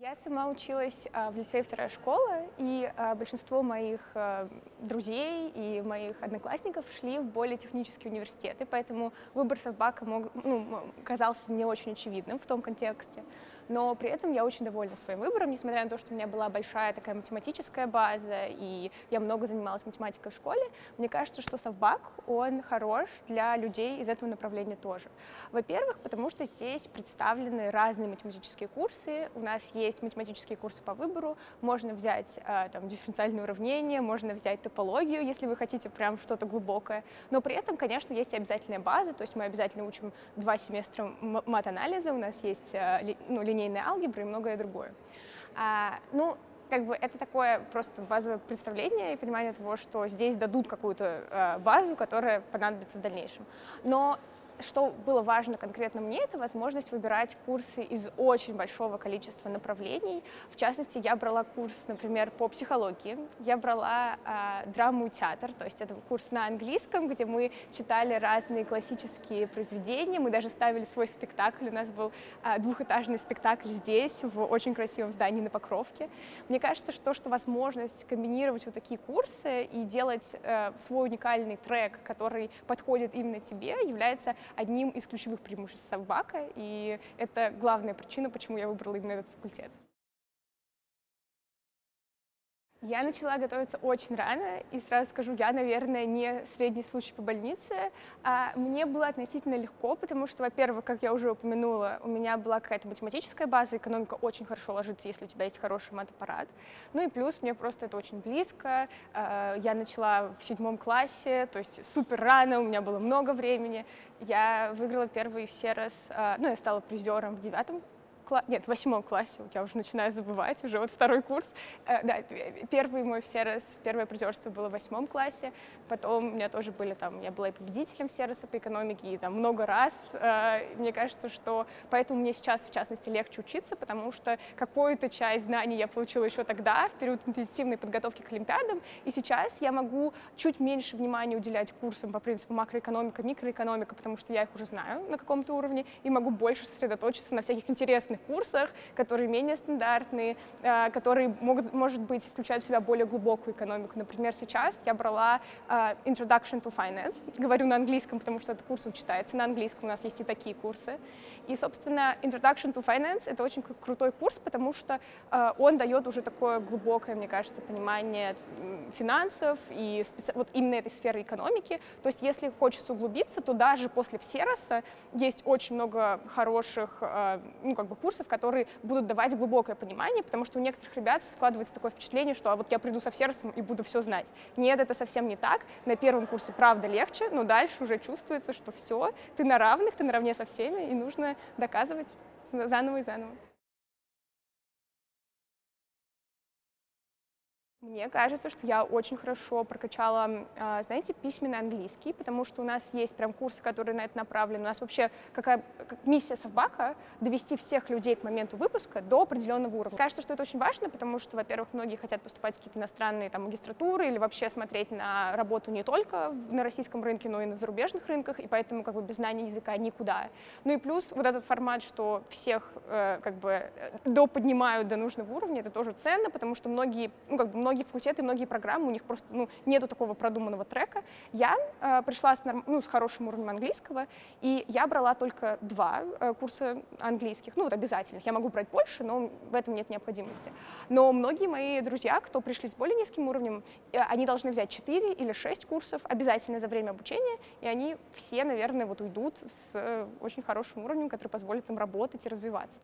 Я сама училась а, в лицее «Вторая школа», и а, большинство моих а, друзей и моих одноклассников шли в более технические университеты, поэтому выбор совбака мог, ну, казался не очень очевидным в том контексте но при этом я очень довольна своим выбором, несмотря на то, что у меня была большая такая математическая база, и я много занималась математикой в школе, мне кажется, что совбак, он хорош для людей из этого направления тоже. Во-первых, потому что здесь представлены разные математические курсы, у нас есть математические курсы по выбору, можно взять а, там дифференциальные уравнения, можно взять топологию, если вы хотите прям что-то глубокое, но при этом, конечно, есть обязательная база, то есть мы обязательно учим два семестра мат-анализа, у нас есть а, ну, линейной алгебры и многое другое. А, ну, как бы это такое просто базовое представление и понимание того, что здесь дадут какую-то э, базу, которая понадобится в дальнейшем. Но что было важно конкретно мне, это возможность выбирать курсы из очень большого количества направлений. В частности, я брала курс, например, по психологии, я брала э, драму и театр, то есть это курс на английском, где мы читали разные классические произведения, мы даже ставили свой спектакль, у нас был э, двухэтажный спектакль здесь, в очень красивом здании на Покровке. Мне кажется, что, что возможность комбинировать вот такие курсы и делать э, свой уникальный трек, который подходит именно тебе, является одним из ключевых преимуществ собака, и это главная причина, почему я выбрала именно этот факультет. Я начала готовиться очень рано, и сразу скажу, я, наверное, не средний случай по больнице. А мне было относительно легко, потому что, во-первых, как я уже упомянула, у меня была какая-то математическая база, экономика очень хорошо ложится, если у тебя есть хороший мат-аппарат. Ну и плюс мне просто это очень близко. А, я начала в седьмом классе, то есть супер рано, у меня было много времени. Я выиграла первый все раз, ну, я стала призером в девятом кла... нет, в восьмом классе, я уже начинаю забывать, уже вот второй курс. Э, да, первый мой всерос, первое призерство было в восьмом классе, потом у меня тоже были там, я была и победителем всероса по экономике, и там много раз. Э, мне кажется, что поэтому мне сейчас, в частности, легче учиться, потому что какую-то часть знаний я получила еще тогда, в период интенсивной подготовки к Олимпиадам, и сейчас я могу чуть меньше внимания уделять курсам по принципу макроэкономика, микроэкономика, потому что я их уже знаю на каком-то уровне, и могу больше сосредоточиться на всяких интересных курсах, которые менее стандартные, э, которые могут, может быть, включают в себя более глубокую экономику. Например, сейчас я брала э, Introduction to Finance, говорю на английском, потому что этот курс читается на английском, у нас есть и такие курсы. И, собственно, Introduction to Finance — это очень крутой курс, потому что э, он дает уже такое глубокое, мне кажется, понимание финансов и вот именно этой сферы экономики. То есть, если хочется углубиться, то даже после всероса есть очень много хороших, ну, как бы курсов, которые будут давать глубокое понимание, потому что у некоторых ребят складывается такое впечатление, что а вот я приду со всеросом и буду все знать. Нет, это совсем не так. На первом курсе правда легче, но дальше уже чувствуется, что все, ты на равных, ты наравне со всеми, и нужно доказывать заново и заново. Мне кажется, что я очень хорошо прокачала, а, знаете, письменный английский, потому что у нас есть прям курсы, которые на это направлены. У нас вообще какая как миссия Совбака — довести всех людей к моменту выпуска до определенного уровня. Кажется, что это очень важно, потому что, во-первых, многие хотят поступать в какие-то иностранные там, магистратуры или вообще смотреть на работу не только на российском рынке, но и на зарубежных рынках, и поэтому как бы без знания языка никуда. Ну и плюс вот этот формат, что всех э, как бы доподнимают до нужного уровня, это тоже ценно, потому что многие, ну как бы многие многие факультеты, многие программы, у них просто ну, нету такого продуманного трека. Я э, пришла с, ну, с хорошим уровнем английского, и я брала только два э, курса английских, ну вот обязательных. Я могу брать больше, но в этом нет необходимости. Но многие мои друзья, кто пришли с более низким уровнем, э, они должны взять 4 или 6 курсов обязательно за время обучения, и они все, наверное, вот уйдут с э, очень хорошим уровнем, который позволит им работать и развиваться.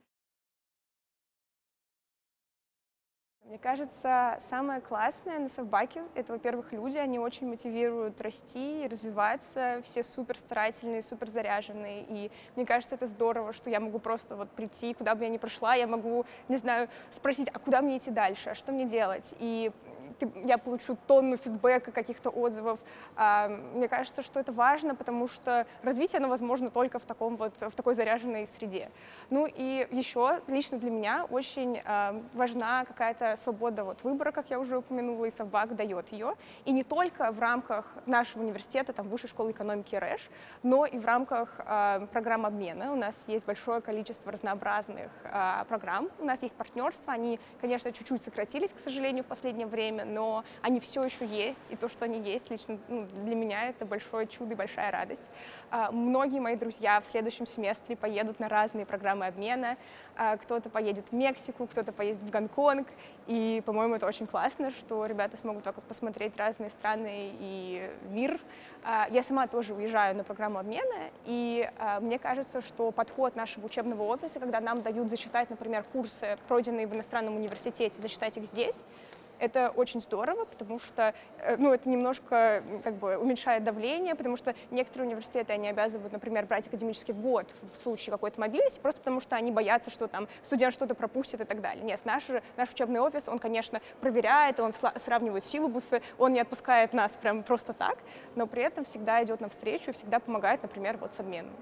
Мне кажется, самое классное на совбаке — это, во-первых, люди, они очень мотивируют расти и развиваться, все супер старательные, супер заряженные, и мне кажется, это здорово, что я могу просто вот прийти, куда бы я ни прошла, я могу, не знаю, спросить, а куда мне идти дальше, а что мне делать, и ты, я получу тонну фидбэка, каких-то отзывов. А, мне кажется, что это важно, потому что развитие, оно возможно только в, таком вот, в такой заряженной среде. Ну и еще лично для меня очень а, важна какая-то свобода вот, выбора, как я уже упомянула, и Совбак дает ее. И не только в рамках нашего университета, там, Высшей школы экономики РЭШ, но и в рамках э, программ обмена. У нас есть большое количество разнообразных э, программ. У нас есть партнерства. Они, конечно, чуть-чуть сократились, к сожалению, в последнее время, но они все еще есть. И то, что они есть, лично ну, для меня это большое чудо и большая радость. Э, многие мои друзья в следующем семестре поедут на разные программы обмена. Э, кто-то поедет в Мексику, кто-то поедет в Гонконг. И, по-моему, это очень классно, что ребята смогут только посмотреть разные страны и мир. Э, я сама тоже уезжаю на программу обмена, и мне кажется, что подход нашего учебного офиса, когда нам дают зачитать, например, курсы, пройденные в иностранном университете, зачитать их здесь, это очень здорово, потому что э, ну, это немножко как бы, уменьшает давление, потому что некоторые университеты, они обязывают, например, брать академический год в случае какой-то мобильности, просто потому что они боятся, что там студент что-то пропустит и так далее. Нет, наш, наш учебный офис, он, конечно, проверяет, он сравнивает силабусы, он не отпускает нас прям просто так, но при этом всегда идет навстречу и всегда помогает, например, вот с обменом.